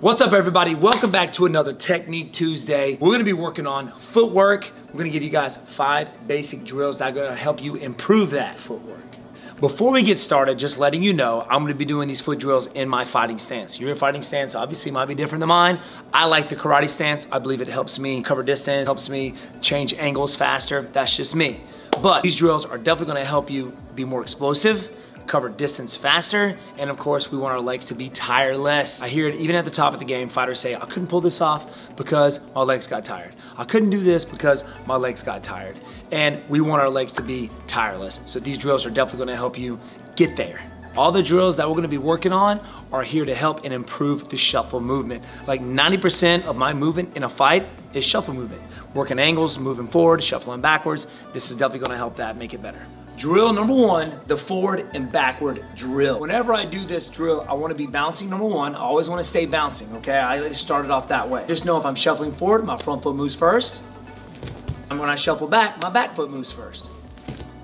What's up everybody? Welcome back to another Technique Tuesday. We're gonna be working on footwork. We're gonna give you guys five basic drills that are gonna help you improve that footwork. Before we get started, just letting you know, I'm gonna be doing these foot drills in my fighting stance. Your fighting stance obviously might be different than mine. I like the karate stance. I believe it helps me cover distance, helps me change angles faster. That's just me. But these drills are definitely gonna help you be more explosive, cover distance faster, and of course, we want our legs to be tireless. I hear it even at the top of the game, fighters say, I couldn't pull this off because my legs got tired. I couldn't do this because my legs got tired. And we want our legs to be tireless. So these drills are definitely gonna help you get there. All the drills that we're gonna be working on are here to help and improve the shuffle movement. Like 90% of my movement in a fight is shuffle movement. Working angles, moving forward, shuffling backwards. This is definitely gonna help that make it better. Drill number one, the forward and backward drill. Whenever I do this drill, I wanna be bouncing number one. I always wanna stay bouncing, okay? I just started off that way. Just know if I'm shuffling forward, my front foot moves first. And when I shuffle back, my back foot moves first.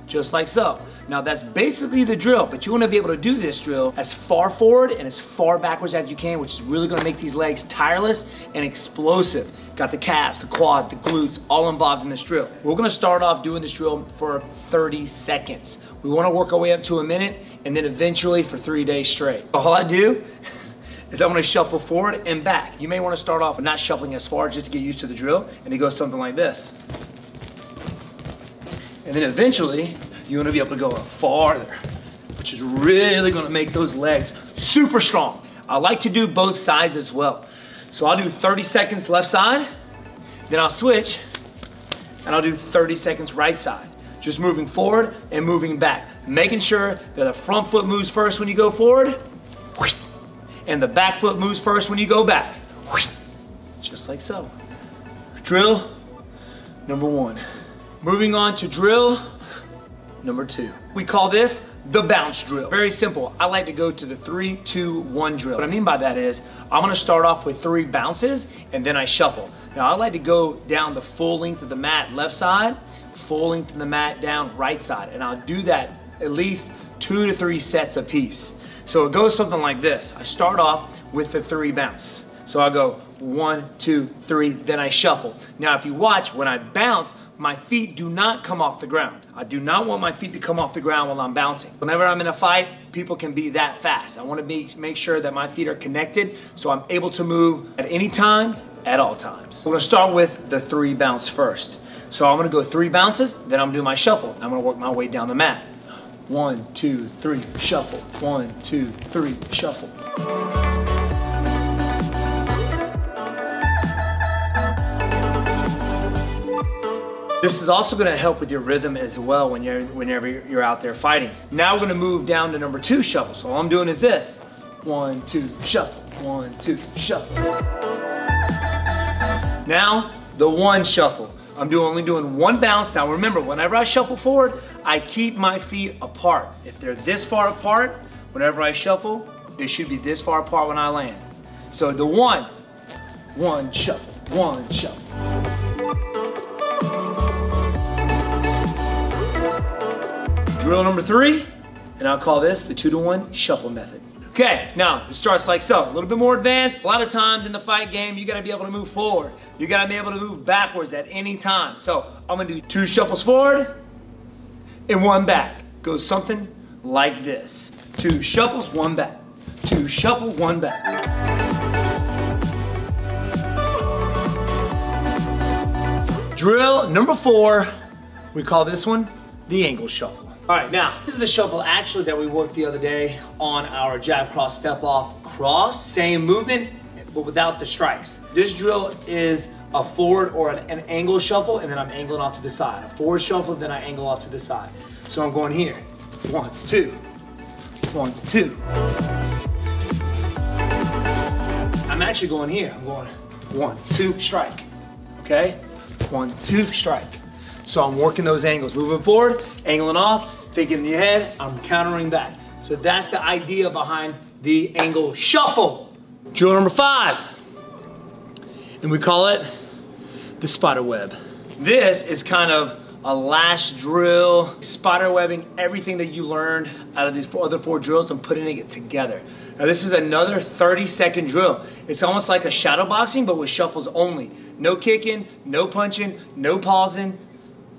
Just like so. Now that's basically the drill, but you wanna be able to do this drill as far forward and as far backwards as you can, which is really gonna make these legs tireless and explosive. Got the calves, the quad, the glutes, all involved in this drill. We're gonna start off doing this drill for 30 seconds. We wanna work our way up to a minute and then eventually for three days straight. All I do is I wanna shuffle forward and back. You may wanna start off not shuffling as far just to get used to the drill and it goes something like this. And then eventually, you wanna be able to go farther, which is really gonna make those legs super strong. I like to do both sides as well. So I'll do 30 seconds left side, then I'll switch, and I'll do 30 seconds right side. Just moving forward and moving back. Making sure that the front foot moves first when you go forward, and the back foot moves first when you go back. Just like so. Drill number one. Moving on to drill number two. We call this the bounce drill. Very simple. I like to go to the three, two, one drill. What I mean by that is I'm gonna start off with three bounces and then I shuffle. Now I like to go down the full length of the mat left side, full length of the mat down right side. And I'll do that at least two to three sets a piece. So it goes something like this. I start off with the three bounce. So I go one, two, three, then I shuffle. Now if you watch, when I bounce, my feet do not come off the ground. I do not want my feet to come off the ground while I'm bouncing. Whenever I'm in a fight, people can be that fast. I want to make, make sure that my feet are connected so I'm able to move at any time, at all times. We're gonna start with the three bounce first. So I'm gonna go three bounces, then I'm gonna do my shuffle. I'm gonna work my way down the mat. One, two, three, shuffle. One, two, three, shuffle. This is also gonna help with your rhythm as well when you're, whenever you're out there fighting. Now we're gonna move down to number two shuffle. So all I'm doing is this. One, two, shuffle. One, two, shuffle. Now, the one shuffle. I'm doing, only doing one bounce. Now remember, whenever I shuffle forward, I keep my feet apart. If they're this far apart, whenever I shuffle, they should be this far apart when I land. So the one, one shuffle, one shuffle. Drill number three, and I'll call this the two to one shuffle method. Okay, now it starts like so, a little bit more advanced. A lot of times in the fight game, you gotta be able to move forward. You gotta be able to move backwards at any time. So I'm gonna do two shuffles forward and one back. Goes something like this. Two shuffles, one back. Two shuffle, one back. Drill number four, we call this one the angle shuffle. All right, now, this is the shuffle actually that we worked the other day on our jab cross step off cross. Same movement, but without the strikes. This drill is a forward or an, an, angle shuffle, and then I'm angling off to the side. A forward shuffle, then I angle off to the side. So I'm going here. One, two, one, two. I'm actually going here. I'm going one, two, strike. Okay? One, two, strike. So I'm working those angles. Moving forward, angling off, thinking in your head, I'm countering back. So that's the idea behind the angle shuffle. Drill number five. And we call it the spider web. This is kind of a last drill, spider webbing everything that you learned out of these four other four drills and putting it together. Now this is another 30 second drill. It's almost like a shadow boxing, but with shuffles only. No kicking, no punching, no pausing,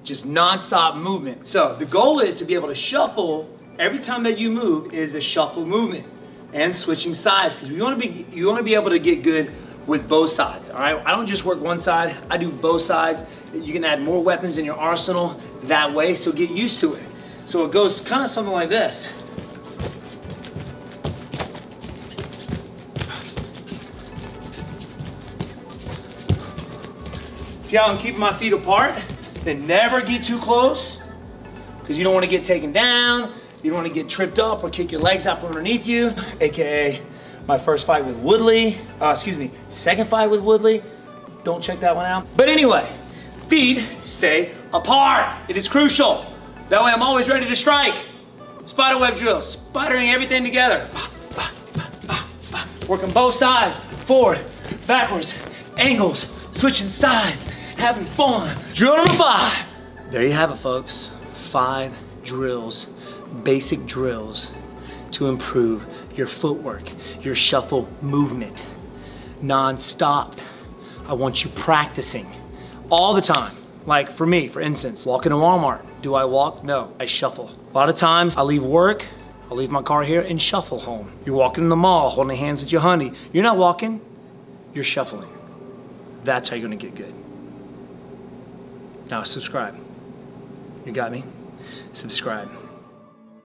just non-stop movement. So the goal is to be able to shuffle every time that you move is a shuffle movement and switching sides because you want to be you want to be able to get good with both sides. All right, I don't just work one side; I do both sides. You can add more weapons in your arsenal that way, so get used to it. So it goes kind of something like this. See how I'm keeping my feet apart? Then never get too close because you don't want to get taken down. You don't want to get tripped up or kick your legs out from underneath you, AKA my first fight with Woodley. Uh, excuse me, second fight with Woodley. Don't check that one out. But anyway, feet stay apart. It is crucial. That way I'm always ready to strike. Spider web drill, spidering everything together. Working both sides, forward, backwards, angles, switching sides, having fun. Drill number five. There you have it, folks. Five drills, basic drills to improve your footwork, your shuffle movement, non-stop. I want you practicing all the time. Like for me, for instance, walking to Walmart. Do I walk? No, I shuffle. A lot of times I leave work, I leave my car here and shuffle home. You're walking in the mall, holding hands with your honey. You're not walking, you're shuffling. That's how you're gonna get good. Now subscribe. You got me? Subscribe.